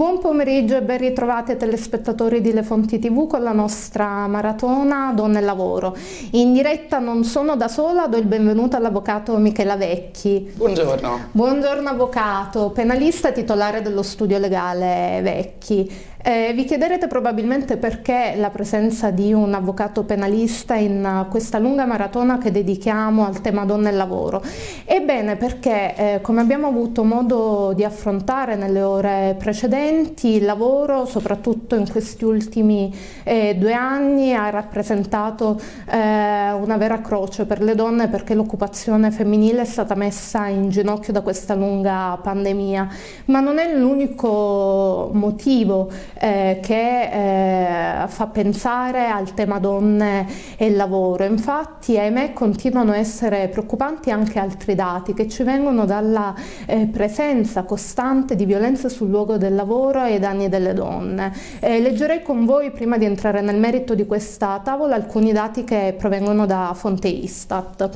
Buon pomeriggio e ben ritrovati telespettatori di Le Fonti TV con la nostra maratona Donne e Lavoro. In diretta non sono da sola, do il benvenuto all'avvocato Michela Vecchi. Buongiorno. Buongiorno avvocato, penalista titolare dello studio legale Vecchi. Eh, vi chiederete probabilmente perché la presenza di un avvocato penalista in questa lunga maratona che dedichiamo al tema donne e lavoro. Ebbene perché, eh, come abbiamo avuto modo di affrontare nelle ore precedenti, il lavoro, soprattutto in questi ultimi eh, due anni, ha rappresentato eh, una vera croce per le donne perché l'occupazione femminile è stata messa in ginocchio da questa lunga pandemia. Ma non è l'unico motivo eh, che eh, fa pensare al tema donne e lavoro. Infatti, ahimè, continuano a essere preoccupanti anche altri dati che ci vengono dalla eh, presenza costante di violenza sul luogo del lavoro e danni delle donne. Eh, leggerei con voi, prima di entrare nel merito di questa tavola, alcuni dati che provengono da fonte Istat.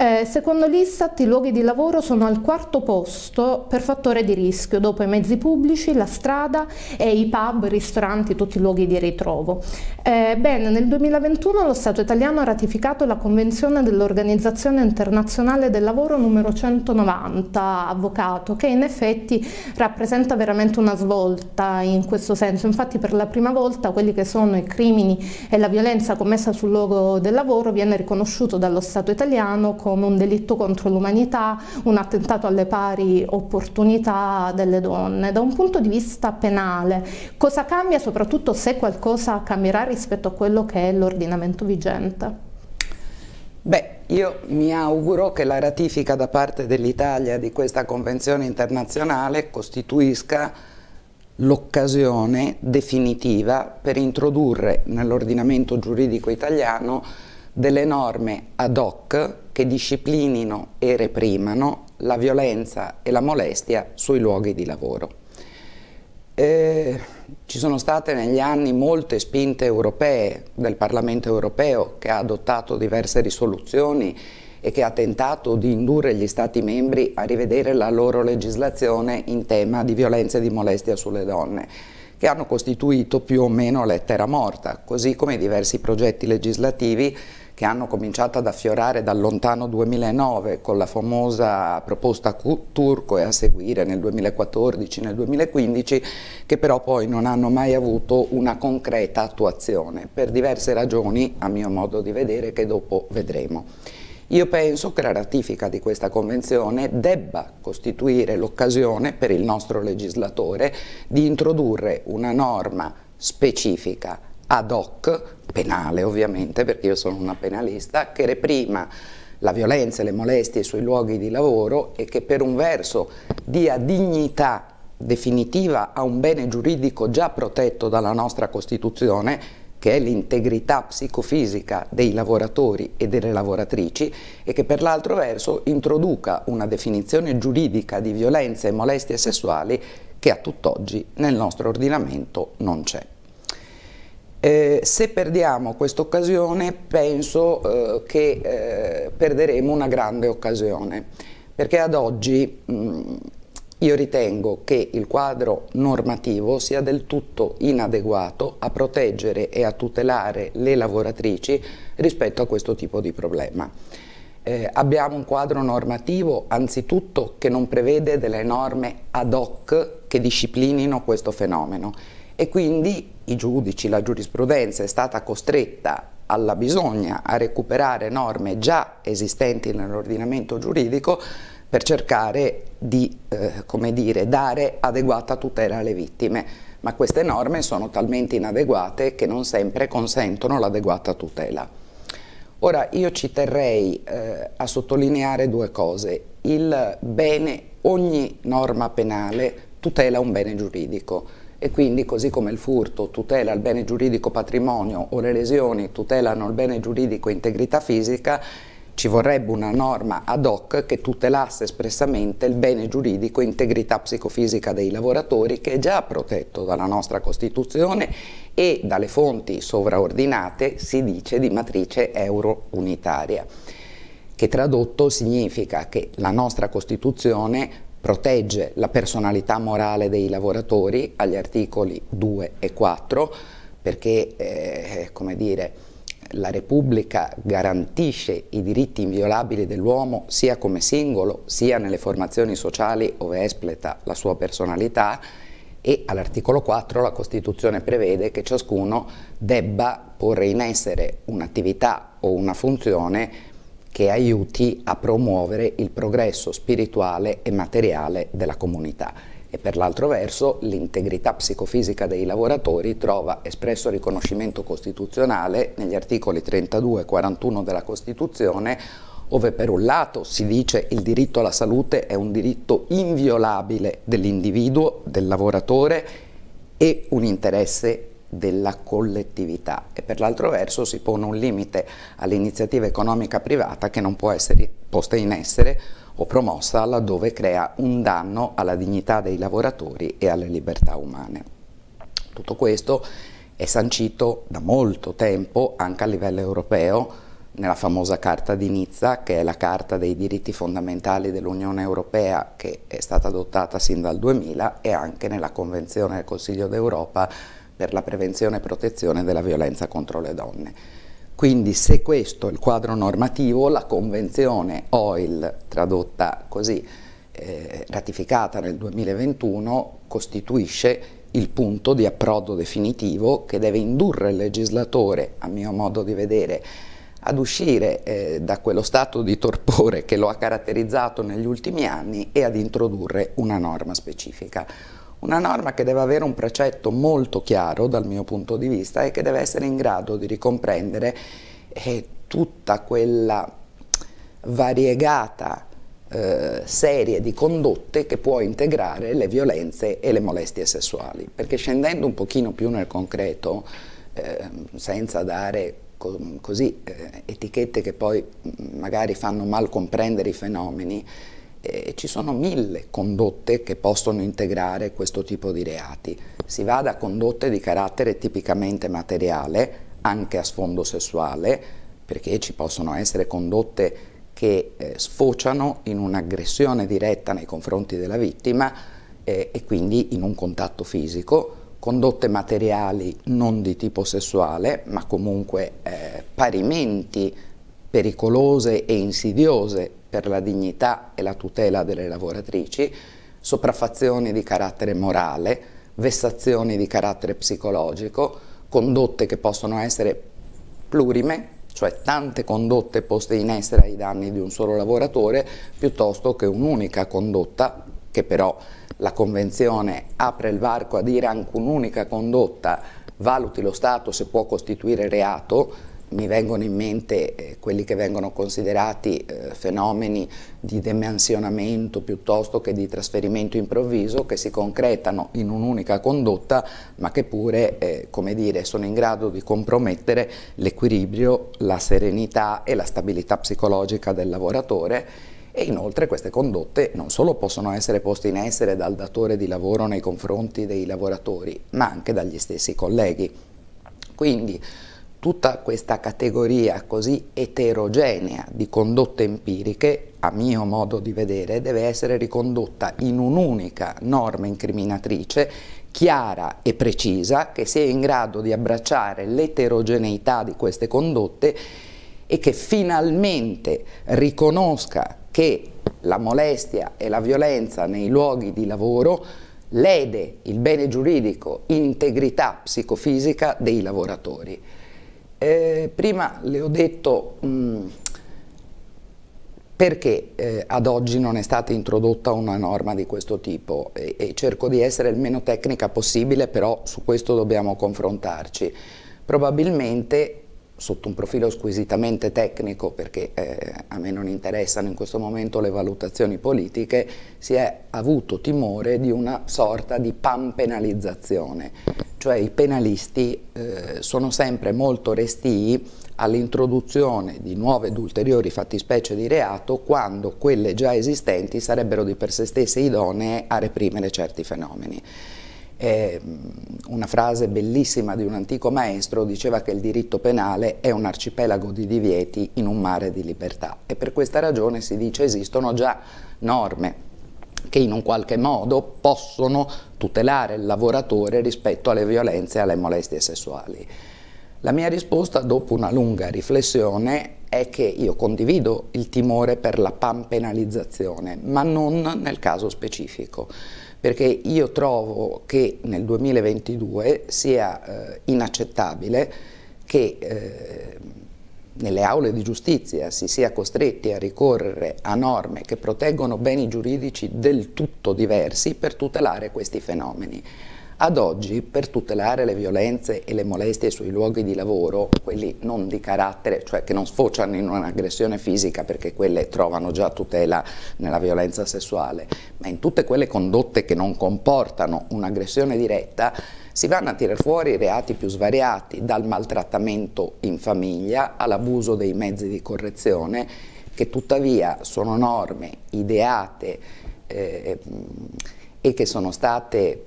Eh, secondo l'Istat i luoghi di lavoro sono al quarto posto per fattore di rischio, dopo i mezzi pubblici, la strada e i pub, i ristoranti, tutti i luoghi di ritrovo. Eh, bene, nel 2021 lo Stato italiano ha ratificato la Convenzione dell'Organizzazione Internazionale del Lavoro numero 190, avvocato, che in effetti rappresenta veramente una svolta in questo senso. Infatti per la prima volta quelli che sono i crimini e la violenza commessa sul luogo del lavoro viene riconosciuto dallo Stato italiano come un delitto contro l'umanità, un attentato alle pari opportunità delle donne. Da un punto di vista penale, cosa cambia soprattutto se qualcosa cambierà rispetto a quello che è l'ordinamento vigente? Beh, io mi auguro che la ratifica da parte dell'Italia di questa convenzione internazionale costituisca l'occasione definitiva per introdurre nell'ordinamento giuridico italiano delle norme ad hoc che disciplinino e reprimano la violenza e la molestia sui luoghi di lavoro. Eh, ci sono state negli anni molte spinte europee del Parlamento europeo che ha adottato diverse risoluzioni e che ha tentato di indurre gli Stati membri a rivedere la loro legislazione in tema di violenza e di molestia sulle donne che hanno costituito più o meno lettera morta, così come diversi progetti legislativi che hanno cominciato ad affiorare dal lontano 2009 con la famosa proposta Turco e a seguire nel 2014, nel 2015, che però poi non hanno mai avuto una concreta attuazione, per diverse ragioni, a mio modo di vedere, che dopo vedremo. Io penso che la ratifica di questa convenzione debba costituire l'occasione per il nostro legislatore di introdurre una norma specifica ad hoc, penale ovviamente perché io sono una penalista, che reprima la violenza e le molestie sui luoghi di lavoro e che per un verso dia dignità definitiva a un bene giuridico già protetto dalla nostra Costituzione che è l'integrità psicofisica dei lavoratori e delle lavoratrici e che per l'altro verso introduca una definizione giuridica di violenze e molestie sessuali che a tutt'oggi nel nostro ordinamento non c'è. Eh, se perdiamo questa occasione penso eh, che eh, perderemo una grande occasione perché ad oggi mh, io ritengo che il quadro normativo sia del tutto inadeguato a proteggere e a tutelare le lavoratrici rispetto a questo tipo di problema. Eh, abbiamo un quadro normativo anzitutto che non prevede delle norme ad hoc che disciplinino questo fenomeno e quindi i giudici, la giurisprudenza è stata costretta alla bisogna a recuperare norme già esistenti nell'ordinamento giuridico per cercare di eh, dire, dare adeguata tutela alle vittime, ma queste norme sono talmente inadeguate che non sempre consentono l'adeguata tutela. Ora io ci terrei eh, a sottolineare due cose. Il bene, ogni norma penale tutela un bene giuridico e quindi così come il furto tutela il bene giuridico patrimonio o le lesioni tutelano il bene giuridico integrità fisica, ci vorrebbe una norma ad hoc che tutelasse espressamente il bene giuridico integrità psicofisica dei lavoratori che è già protetto dalla nostra Costituzione e dalle fonti sovraordinate si dice di matrice euro-unitaria che tradotto significa che la nostra Costituzione protegge la personalità morale dei lavoratori agli articoli 2 e 4 perché, eh, come dire, la Repubblica garantisce i diritti inviolabili dell'uomo sia come singolo sia nelle formazioni sociali dove espleta la sua personalità e all'articolo 4 la Costituzione prevede che ciascuno debba porre in essere un'attività o una funzione che aiuti a promuovere il progresso spirituale e materiale della comunità. E per l'altro verso l'integrità psicofisica dei lavoratori trova espresso riconoscimento costituzionale negli articoli 32 e 41 della Costituzione ove per un lato si dice il diritto alla salute è un diritto inviolabile dell'individuo, del lavoratore e un interesse della collettività e per l'altro verso si pone un limite all'iniziativa economica privata che non può essere posta in essere o promossa laddove crea un danno alla dignità dei lavoratori e alle libertà umane. Tutto questo è sancito da molto tempo anche a livello europeo nella famosa Carta di Nizza, che è la Carta dei diritti fondamentali dell'Unione Europea, che è stata adottata sin dal 2000, e anche nella Convenzione del Consiglio d'Europa per la prevenzione e protezione della violenza contro le donne. Quindi se questo è il quadro normativo, la Convenzione OIL, tradotta così, eh, ratificata nel 2021, costituisce il punto di approdo definitivo che deve indurre il legislatore, a mio modo di vedere, ad uscire eh, da quello stato di torpore che lo ha caratterizzato negli ultimi anni e ad introdurre una norma specifica. Una norma che deve avere un precetto molto chiaro dal mio punto di vista e che deve essere in grado di ricomprendere eh, tutta quella variegata eh, serie di condotte che può integrare le violenze e le molestie sessuali. Perché scendendo un pochino più nel concreto, eh, senza dare co così eh, etichette che poi magari fanno mal comprendere i fenomeni, eh, ci sono mille condotte che possono integrare questo tipo di reati. Si va da condotte di carattere tipicamente materiale, anche a sfondo sessuale, perché ci possono essere condotte che eh, sfociano in un'aggressione diretta nei confronti della vittima eh, e quindi in un contatto fisico, condotte materiali non di tipo sessuale, ma comunque eh, parimenti pericolose e insidiose per la dignità e la tutela delle lavoratrici, sopraffazioni di carattere morale, vessazioni di carattere psicologico, condotte che possono essere plurime, cioè tante condotte poste in essere ai danni di un solo lavoratore, piuttosto che un'unica condotta, che però la Convenzione apre il varco a dire anche un'unica condotta valuti lo Stato se può costituire reato, mi vengono in mente eh, quelli che vengono considerati eh, fenomeni di demansionamento piuttosto che di trasferimento improvviso che si concretano in un'unica condotta ma che pure eh, come dire, sono in grado di compromettere l'equilibrio, la serenità e la stabilità psicologica del lavoratore e inoltre queste condotte non solo possono essere poste in essere dal datore di lavoro nei confronti dei lavoratori ma anche dagli stessi colleghi. Quindi tutta questa categoria così eterogenea di condotte empiriche, a mio modo di vedere, deve essere ricondotta in un'unica norma incriminatrice chiara e precisa che sia in grado di abbracciare l'eterogeneità di queste condotte e che finalmente riconosca che la molestia e la violenza nei luoghi di lavoro lede il bene giuridico, integrità psicofisica dei lavoratori. Eh, prima le ho detto mh, mm, perché eh, ad oggi non è stata introdotta una norma di questo tipo e, e, cerco di essere il meno tecnica possibile, però su questo dobbiamo confrontarci. Probabilmente sotto un profilo squisitamente tecnico, perché eh, a me non interessano in questo momento le valutazioni politiche, si è avuto timore di una sorta di panpenalizzazione, cioè i penalisti eh, sono sempre molto restii all'introduzione di nuove ed ulteriori fattispecie di reato quando quelle già esistenti sarebbero di per sé stesse idonee a reprimere certi fenomeni. Eh, una frase bellissima di un antico maestro diceva che il diritto penale è un arcipelago di divieti in un mare di libertà e per questa ragione si dice esistono già norme che in un qualche modo possono tutelare il lavoratore rispetto alle violenze e alle molestie sessuali. La mia risposta dopo una lunga riflessione è che io condivido il timore per la panpenalizzazione, ma non nel caso specifico, perché io trovo che nel 2022 sia eh, inaccettabile che eh, nelle aule di giustizia si sia costretti a ricorrere a norme che proteggono beni giuridici del tutto diversi per tutelare questi fenomeni. Ad oggi, per tutelare le violenze e le molestie sui luoghi di lavoro, quelli non di carattere, cioè che non sfociano in un'aggressione fisica perché quelle trovano già tutela nella violenza sessuale, ma in tutte quelle condotte che non comportano un'aggressione diretta, si vanno a tirare fuori reati più svariati, dal maltrattamento in famiglia all'abuso dei mezzi di correzione, che tuttavia sono norme ideate eh, e che sono state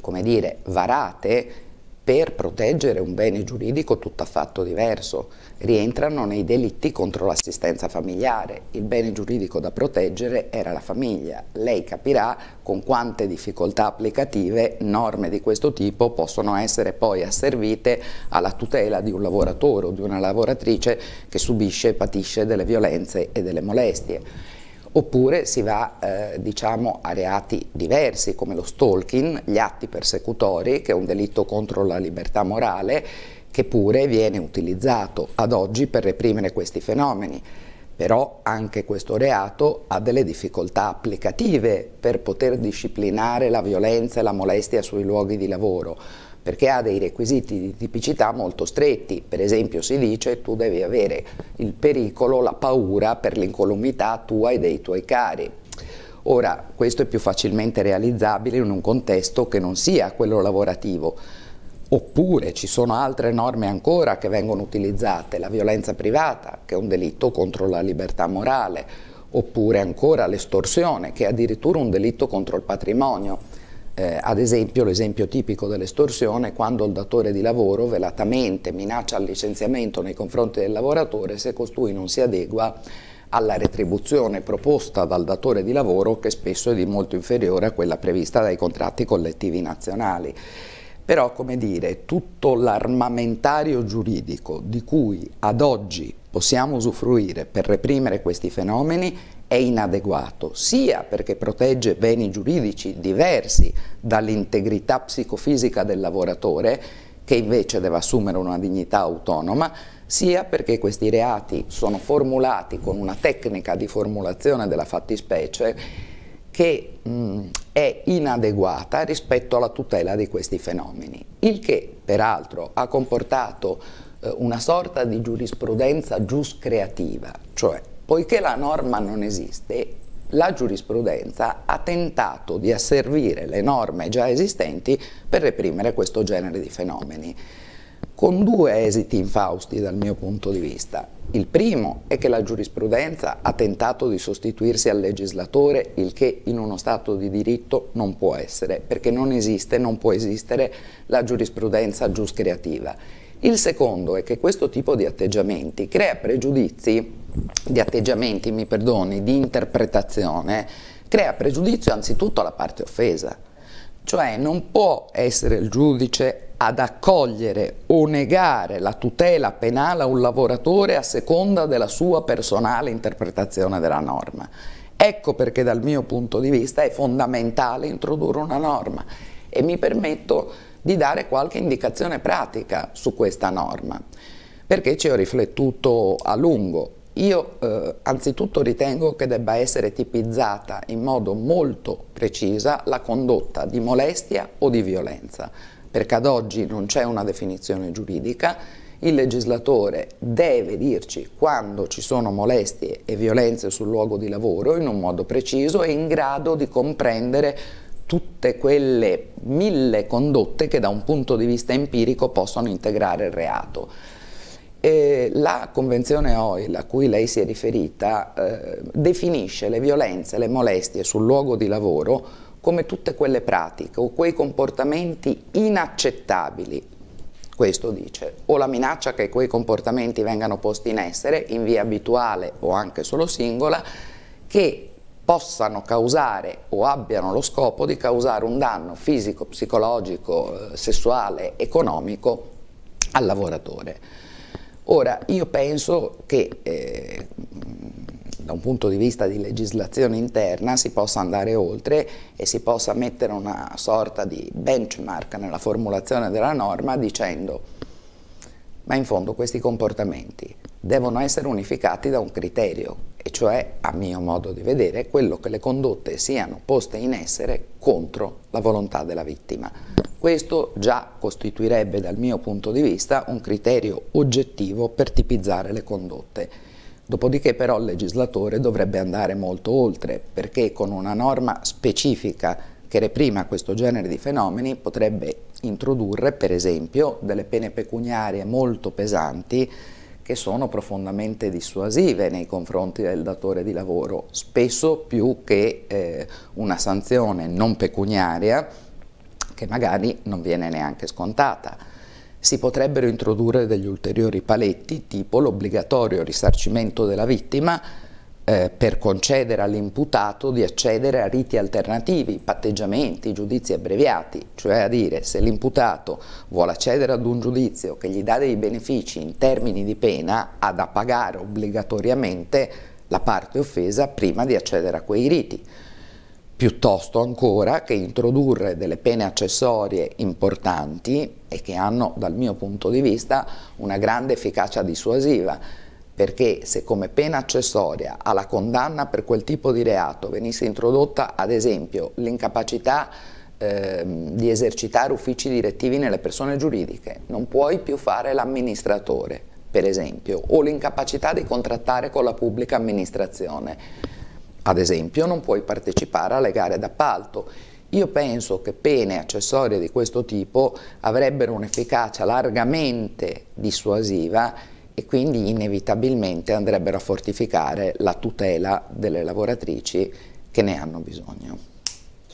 come dire, varate per proteggere un bene giuridico tutt'affatto diverso. Rientrano nei delitti contro l'assistenza familiare. Il bene giuridico da proteggere era la famiglia. Lei capirà con quante difficoltà applicative norme di questo tipo possono essere poi asservite alla tutela di un lavoratore o di una lavoratrice che subisce e patisce delle violenze e delle molestie oppure si va eh, diciamo, a reati diversi come lo stalking, gli atti persecutori, che è un delitto contro la libertà morale, che pure viene utilizzato ad oggi per reprimere questi fenomeni. Però anche questo reato ha delle difficoltà applicative per poter disciplinare la violenza e la molestia sui luoghi di lavoro perché ha dei requisiti di tipicità molto stretti, per esempio si dice tu devi avere il pericolo, la paura per l'incolumità tua e dei tuoi cari. Ora, questo è più facilmente realizzabile in un contesto che non sia quello lavorativo, Oppure ci sono altre norme ancora che vengono utilizzate, la violenza privata, che è un delitto contro la libertà morale, oppure ancora l'estorsione, che è addirittura un delitto contro il patrimonio. Eh, ad esempio, l'esempio tipico dell'estorsione è quando il datore di lavoro velatamente minaccia il licenziamento nei confronti del lavoratore se costui non si adegua alla retribuzione proposta dal datore di lavoro che spesso è di molto inferiore a quella prevista dai contratti collettivi nazionali. Però, come dire, tutto l'armamentario giuridico di cui ad oggi possiamo usufruire per reprimere questi fenomeni è inadeguato, sia perché protegge beni giuridici diversi dall'integrità psicofisica del lavoratore, che invece deve assumere una dignità autonoma, sia perché questi reati sono formulati con una tecnica di formulazione della fattispecie che mh, è inadeguata rispetto alla tutela di questi fenomeni, il che peraltro ha comportato eh, una sorta di giurisprudenza gius creativa, cioè Poiché la norma non esiste, la giurisprudenza ha tentato di asservire le norme già esistenti per reprimere questo genere di fenomeni, con due esiti infausti dal mio punto di vista. Il primo è che la giurisprudenza ha tentato di sostituirsi al legislatore, il che in uno Stato di diritto non può essere, perché non esiste, non può esistere la giurisprudenza gius creativa. Il secondo è che questo tipo di atteggiamenti crea pregiudizi, di atteggiamenti, mi perdoni, di interpretazione, crea pregiudizio anzitutto alla parte offesa. Cioè non può essere il giudice ad accogliere o negare la tutela penale a un lavoratore a seconda della sua personale interpretazione della norma. Ecco perché dal mio punto di vista è fondamentale introdurre una norma e mi permetto di dare qualche indicazione pratica su questa norma, perché ci ho riflettuto a lungo. Io eh, anzitutto ritengo che debba essere tipizzata in modo molto precisa la condotta di molestia o di violenza, perché ad oggi non c'è una definizione giuridica, il legislatore deve dirci quando ci sono molestie e violenze sul luogo di lavoro in un modo preciso e in grado di comprendere tutte quelle mille condotte che da un punto di vista empirico possono integrare il reato. E la Convenzione OIL a cui lei si è riferita eh, definisce le violenze, le molestie sul luogo di lavoro come tutte quelle pratiche o quei comportamenti inaccettabili, questo dice, o la minaccia che quei comportamenti vengano posti in essere in via abituale o anche solo singola, che possano causare o abbiano lo scopo di causare un danno fisico, psicologico, eh, sessuale, economico al lavoratore. Ora, io penso che eh, da un punto di vista di legislazione interna si possa andare oltre e si possa mettere una sorta di benchmark nella formulazione della norma dicendo ma in fondo questi comportamenti devono essere unificati da un criterio e cioè, a mio modo di vedere, quello che le condotte siano poste in essere contro la volontà della vittima. Questo già costituirebbe dal mio punto di vista un criterio oggettivo per tipizzare le condotte. Dopodiché però il legislatore dovrebbe andare molto oltre perché con una norma specifica che reprima questo genere di fenomeni potrebbe introdurre per esempio delle pene pecuniarie molto pesanti che sono profondamente dissuasive nei confronti del datore di lavoro, spesso più che eh, una sanzione non pecuniaria che magari non viene neanche scontata. Si potrebbero introdurre degli ulteriori paletti tipo l'obbligatorio risarcimento della vittima eh, per concedere all'imputato di accedere a riti alternativi, patteggiamenti, giudizi abbreviati, cioè a dire se l'imputato vuole accedere ad un giudizio che gli dà dei benefici in termini di pena, ha da pagare obbligatoriamente la parte offesa prima di accedere a quei riti piuttosto ancora che introdurre delle pene accessorie importanti e che hanno dal mio punto di vista una grande efficacia dissuasiva. Perché se come pena accessoria alla condanna per quel tipo di reato venisse introdotta ad esempio l'incapacità eh, di esercitare uffici direttivi nelle persone giuridiche, non puoi più fare l'amministratore per esempio, o l'incapacità di contrattare con la pubblica amministrazione, ad esempio non puoi partecipare alle gare d'appalto. Io penso che pene accessorie di questo tipo avrebbero un'efficacia largamente dissuasiva e quindi inevitabilmente andrebbero a fortificare la tutela delle lavoratrici che ne hanno bisogno.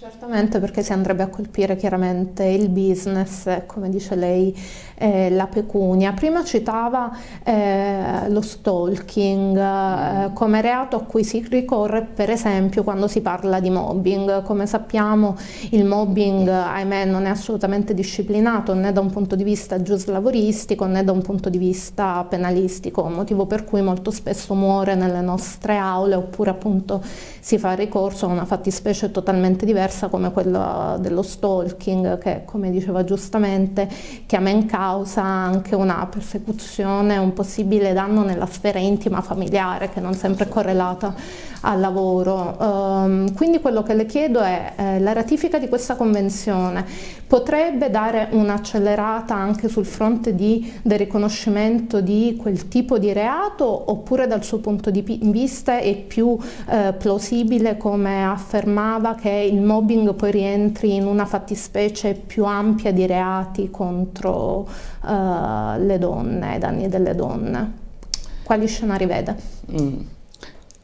Certamente perché si andrebbe a colpire chiaramente il business, come dice lei, eh, la pecunia. Prima citava eh, lo stalking eh, come reato a cui si ricorre per esempio quando si parla di mobbing. Come sappiamo il mobbing ahimè non è assolutamente disciplinato né da un punto di vista giuslavoristico né da un punto di vista penalistico, motivo per cui molto spesso muore nelle nostre aule oppure appunto si fa ricorso a una fattispecie totalmente diversa diversa come quella dello stalking che come diceva giustamente chiama in causa anche una persecuzione, un possibile danno nella sfera intima familiare che non sempre è correlata al lavoro. Um, quindi quello che le chiedo è eh, la ratifica di questa convenzione potrebbe dare un'accelerata anche sul fronte di, del riconoscimento di quel tipo di reato oppure dal suo punto di vista è più eh, plausibile come affermava che il mobbing poi rientri in una fattispecie più ampia di reati contro eh, le donne, ai danni delle donne. Quali scenari vede? Mm.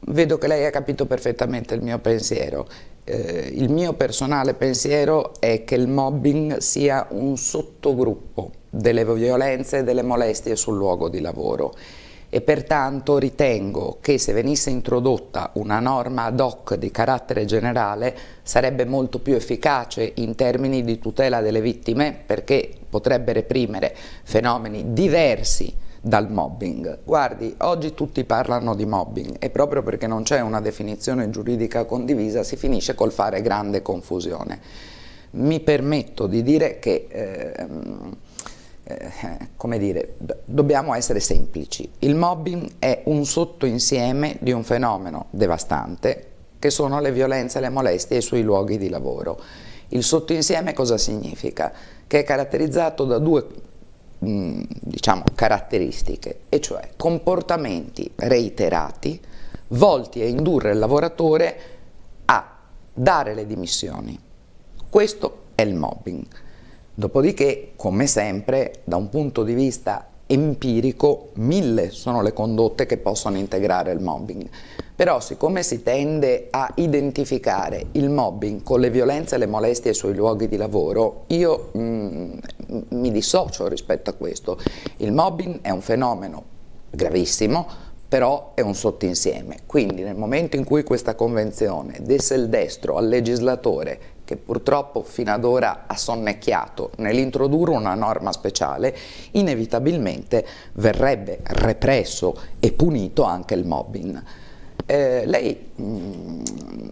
Vedo che lei ha capito perfettamente il mio pensiero. Eh, il mio personale pensiero è che il mobbing sia un sottogruppo delle violenze e delle molestie sul luogo di lavoro. E pertanto ritengo che se venisse introdotta una norma ad hoc di carattere generale sarebbe molto più efficace in termini di tutela delle vittime perché potrebbe reprimere fenomeni diversi dal mobbing. Guardi, oggi tutti parlano di mobbing e proprio perché non c'è una definizione giuridica condivisa si finisce col fare grande confusione. Mi permetto di dire che, eh, eh, come dire, dobbiamo essere semplici. Il mobbing è un sottoinsieme di un fenomeno devastante che sono le violenze e le molestie sui luoghi di lavoro. Il sottoinsieme cosa significa? Che è caratterizzato da due Diciamo, caratteristiche, e cioè comportamenti reiterati volti a indurre il lavoratore a dare le dimissioni. Questo è il mobbing. Dopodiché, come sempre, da un punto di vista empirico, mille sono le condotte che possono integrare il mobbing. Però siccome si tende a identificare il mobbing con le violenze e le molestie sui luoghi di lavoro, io mm, mi dissocio rispetto a questo. Il mobbing è un fenomeno gravissimo, però è un sottinsieme. Quindi nel momento in cui questa convenzione desse il destro al legislatore che purtroppo fino ad ora ha sonnecchiato nell'introdurre una norma speciale, inevitabilmente verrebbe represso e punito anche il mobbing. Eh, lei mh, mm,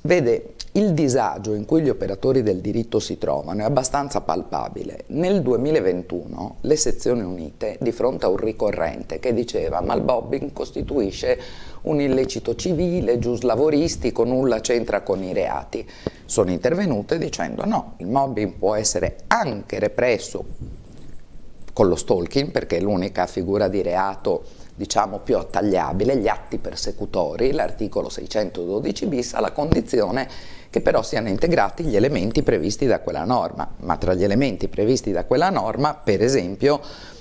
vede il disagio in cui gli operatori del diritto si trovano è abbastanza palpabile. Nel 2021 le sezioni unite, di fronte a un ricorrente che diceva ma il mobbing costituisce un illecito civile, giuslavoristico, nulla c'entra con i reati, sono intervenute dicendo no, il mobbing può essere anche represso con lo stalking, perché è l'unica figura di reato diciamo più attagliabile, gli atti persecutori, l'articolo 612 bis, alla condizione che però siano integrati gli elementi previsti da quella norma, ma tra gli elementi previsti da quella norma, per esempio,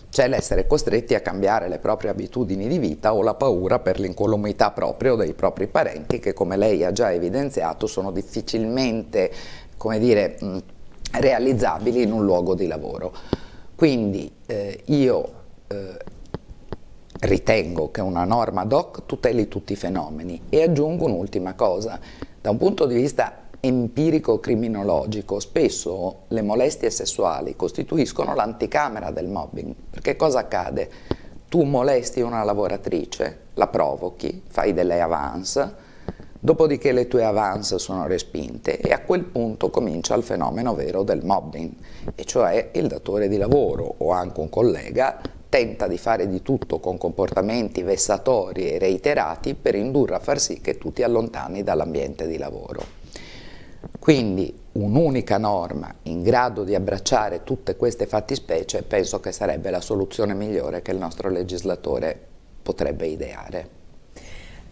c'è l'essere costretti a cambiare le proprie abitudini di vita o la paura per l'incolumità proprio dei propri parenti che come lei ha già evidenziato sono difficilmente, come dire, realizzabili in un luogo di lavoro. Quindi eh, io eh, ritengo che una norma ad hoc tuteli tutti i fenomeni e aggiungo un'ultima cosa, da un punto di vista empirico-criminologico, spesso le molestie sessuali costituiscono l'anticamera del mobbing, perché cosa accade? Tu molesti una lavoratrice, la provochi, fai delle avance, dopodiché le tue avance sono respinte e a quel punto comincia il fenomeno vero del mobbing, e cioè il datore di lavoro o anche un collega tenta di fare di tutto con comportamenti vessatori e reiterati per indurre a far sì che tu ti allontani dall'ambiente di lavoro. Quindi un'unica norma in grado di abbracciare tutte queste fattispecie penso che sarebbe la soluzione migliore che il nostro legislatore potrebbe ideare.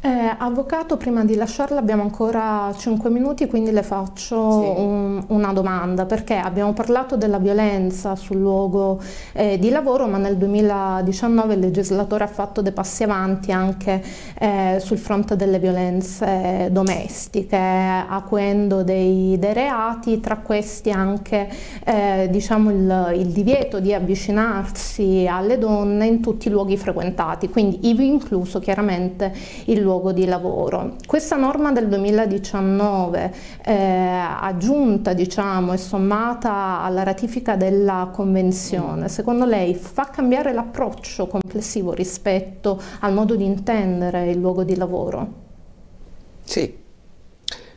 Eh, avvocato, prima di lasciarla abbiamo ancora 5 minuti, quindi le faccio sì. un, una domanda, perché abbiamo parlato della violenza sul luogo eh, di lavoro, ma nel 2019 il legislatore ha fatto dei passi avanti anche eh, sul fronte delle violenze domestiche, acuendo dei, dei reati, tra questi anche eh, diciamo il, il divieto di avvicinarsi alle donne in tutti i luoghi frequentati, quindi ivi incluso chiaramente il luogo luogo di lavoro. Questa norma del 2019 eh, aggiunta diciamo, e sommata alla ratifica della Convenzione, secondo lei fa cambiare l'approccio complessivo rispetto al modo di intendere il luogo di lavoro? Sì,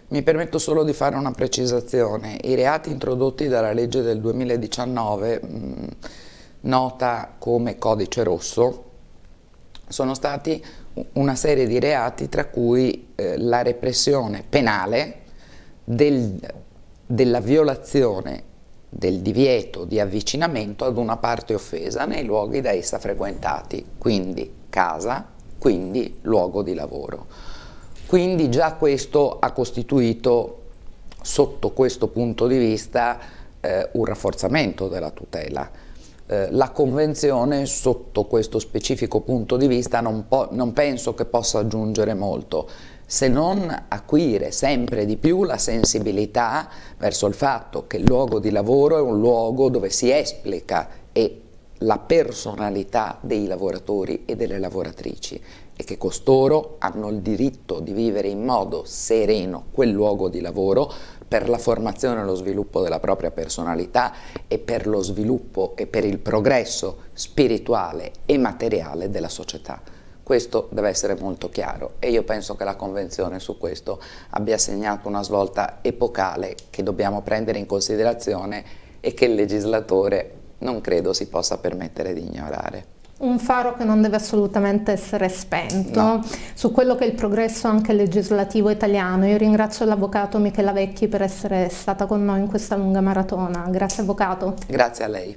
mi permetto solo di fare una precisazione. I reati introdotti dalla legge del 2019, mh, nota come codice rosso, sono stati una serie di reati tra cui eh, la repressione penale del, della violazione del divieto di avvicinamento ad una parte offesa nei luoghi da essa frequentati, quindi casa, quindi luogo di lavoro. Quindi già questo ha costituito, sotto questo punto di vista, eh, un rafforzamento della tutela eh, la Convenzione sotto questo specifico punto di vista non, non penso che possa aggiungere molto se non acuire sempre di più la sensibilità verso il fatto che il luogo di lavoro è un luogo dove si esplica e la personalità dei lavoratori e delle lavoratrici e che costoro hanno il diritto di vivere in modo sereno quel luogo di lavoro per la formazione e lo sviluppo della propria personalità e per lo sviluppo e per il progresso spirituale e materiale della società. Questo deve essere molto chiaro e io penso che la Convenzione su questo abbia segnato una svolta epocale che dobbiamo prendere in considerazione e che il legislatore non credo si possa permettere di ignorare. Un faro che non deve assolutamente essere spento no. su quello che è il progresso anche legislativo italiano. Io ringrazio l'avvocato Michela Vecchi per essere stata con noi in questa lunga maratona. Grazie avvocato. Grazie a lei.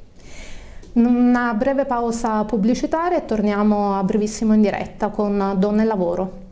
Una breve pausa pubblicitaria e torniamo a brevissimo in diretta con Donne e Lavoro.